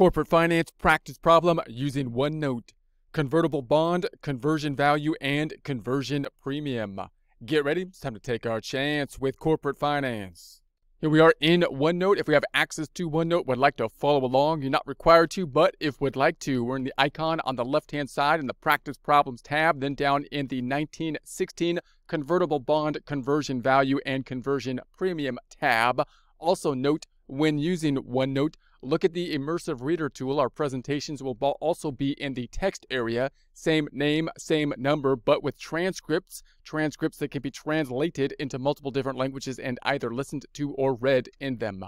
Corporate finance practice problem using OneNote. Convertible bond, conversion value, and conversion premium. Get ready, it's time to take our chance with corporate finance. Here we are in OneNote. If we have access to OneNote, would like to follow along, you're not required to, but if would like to, we're in the icon on the left-hand side in the Practice Problems tab, then down in the 1916 Convertible Bond Conversion Value and Conversion Premium tab. Also note, when using OneNote, Look at the Immersive Reader tool. Our presentations will also be in the text area. Same name, same number, but with transcripts. Transcripts that can be translated into multiple different languages and either listened to or read in them.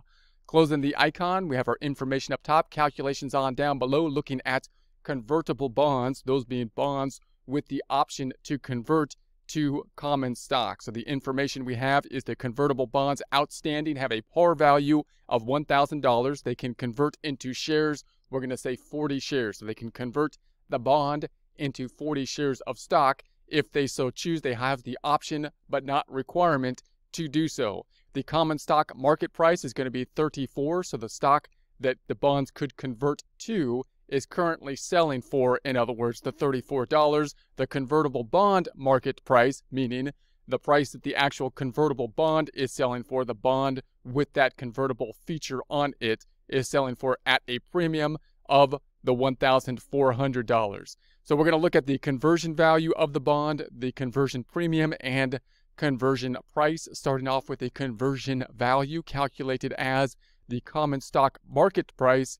Closing the icon, we have our information up top, calculations on down below, looking at convertible bonds, those being bonds with the option to convert to common stock. So the information we have is the convertible bonds outstanding have a par value of $1,000. They can convert into shares. We're going to say 40 shares. So they can convert the bond into 40 shares of stock. If they so choose, they have the option but not requirement to do so. The common stock market price is going to be 34, so the stock that the bonds could convert to is currently selling for, in other words, the $34. The convertible bond market price, meaning the price that the actual convertible bond is selling for, the bond with that convertible feature on it is selling for at a premium of the $1,400. So we're going to look at the conversion value of the bond, the conversion premium, and conversion price, starting off with a conversion value calculated as the common stock market price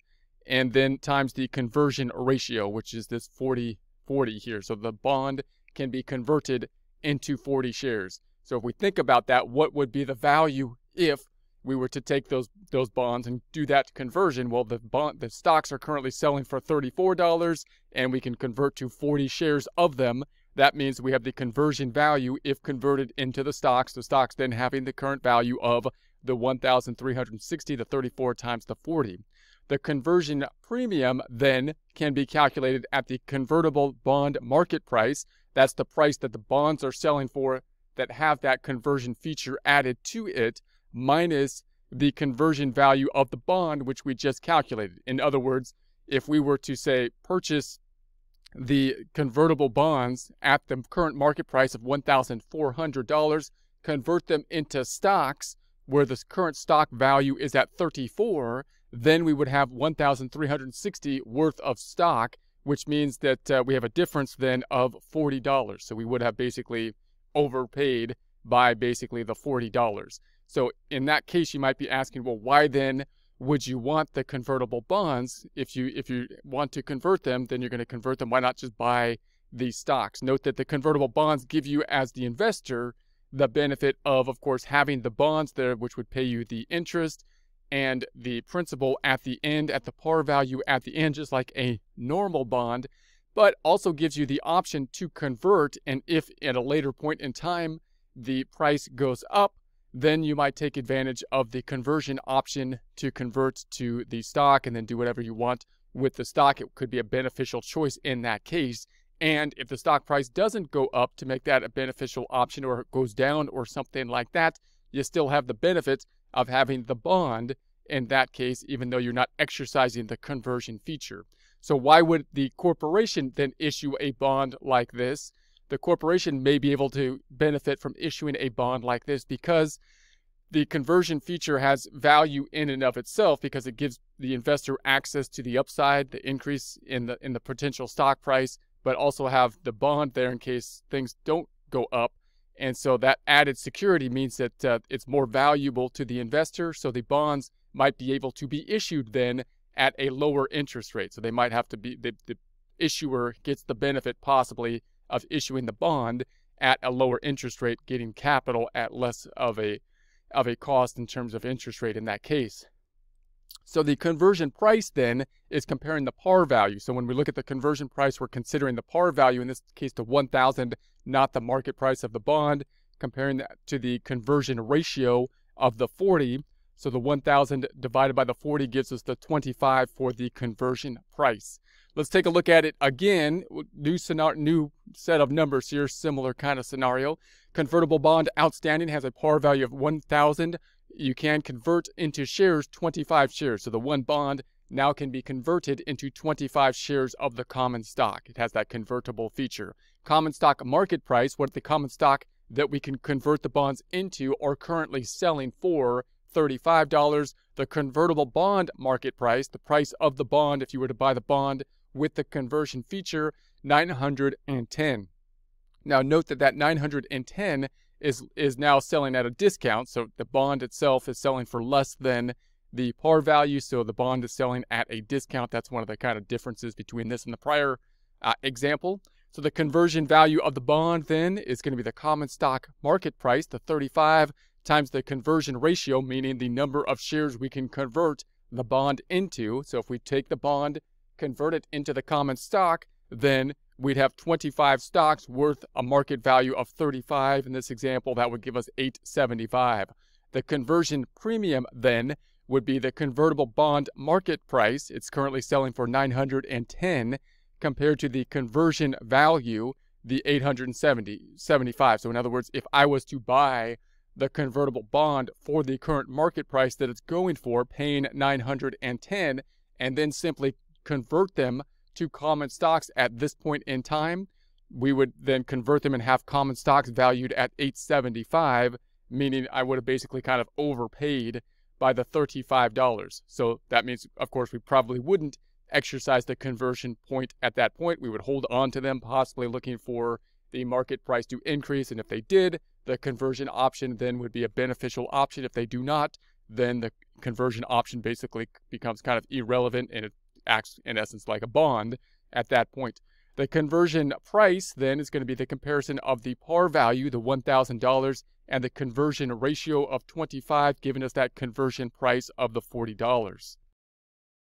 and then times the conversion ratio, which is this 40 40 here. So the bond can be converted into 40 shares. So if we think about that, what would be the value if we were to take those those bonds and do that conversion? Well, the bond the stocks are currently selling for $34 and we can convert to 40 shares of them. That means we have the conversion value if converted into the stocks, the stocks then having the current value of the 1,360, the 34 times the 40. The conversion premium then can be calculated at the convertible bond market price. That's the price that the bonds are selling for that have that conversion feature added to it, minus the conversion value of the bond, which we just calculated. In other words, if we were to say purchase the convertible bonds at the current market price of $1,400, convert them into stocks where the current stock value is at 34, then we would have 1,360 worth of stock, which means that uh, we have a difference then of $40. So we would have basically overpaid by basically the $40. So in that case, you might be asking, well, why then would you want the convertible bonds? If you if you want to convert them, then you're going to convert them. Why not just buy these stocks? Note that the convertible bonds give you as the investor the benefit of, of course, having the bonds there, which would pay you the interest and the principal at the end, at the par value at the end, just like a normal bond, but also gives you the option to convert. And if at a later point in time the price goes up, then you might take advantage of the conversion option to convert to the stock and then do whatever you want with the stock. It could be a beneficial choice in that case. And if the stock price doesn't go up to make that a beneficial option or it goes down or something like that, you still have the benefit of having the bond in that case, even though you're not exercising the conversion feature. So why would the corporation then issue a bond like this? The corporation may be able to benefit from issuing a bond like this because the conversion feature has value in and of itself because it gives the investor access to the upside, the increase in the in the potential stock price, but also have the bond there in case things don't go up. And so that added security means that uh, it's more valuable to the investor. So the bonds might be able to be issued then at a lower interest rate. So they might have to be, the, the issuer gets the benefit possibly of issuing the bond at a lower interest rate, getting capital at less of a of a cost in terms of interest rate in that case. So the conversion price then is comparing the par value. So when we look at the conversion price, we're considering the par value, in this case to 1,000, not the market price of the bond, comparing that to the conversion ratio of the 40. So the 1,000 divided by the 40 gives us the 25 for the conversion price. Let's take a look at it again. New, scenario, new set of numbers here, similar kind of scenario. Convertible bond outstanding has a par value of 1,000 you can convert into shares 25 shares. So the one bond now can be converted into 25 shares of the common stock. It has that convertible feature. Common stock market price, what the common stock that we can convert the bonds into are currently selling for $35. The convertible bond market price, the price of the bond if you were to buy the bond with the conversion feature, 910. Now note that that 910 is is now selling at a discount, so the bond itself is selling for less than the par value, so the bond is selling at a discount. That's one of the kind of differences between this and the prior uh, example. So the conversion value of the bond then is going to be the common stock market price, the 35 times the conversion ratio, meaning the number of shares we can convert the bond into. So if we take the bond, convert it into the common stock, then we'd have 25 stocks worth a market value of 35. In this example, that would give us 875. The conversion premium then would be the convertible bond market price. It's currently selling for 910 compared to the conversion value, the 870 75. So in other words, if I was to buy the convertible bond for the current market price that it's going for, paying 910, and then simply convert them to common stocks at this point in time, we would then convert them and have common stocks valued at 875, meaning I would have basically kind of overpaid by the $35. So that means, of course, we probably wouldn't exercise the conversion point at that point. We would hold on to them, possibly looking for the market price to increase. And if they did, the conversion option then would be a beneficial option. If they do not, then the conversion option basically becomes kind of irrelevant and it acts in essence like a bond at that point. The conversion price then is going to be the comparison of the par value, the $1,000, and the conversion ratio of 25, giving us that conversion price of the $40.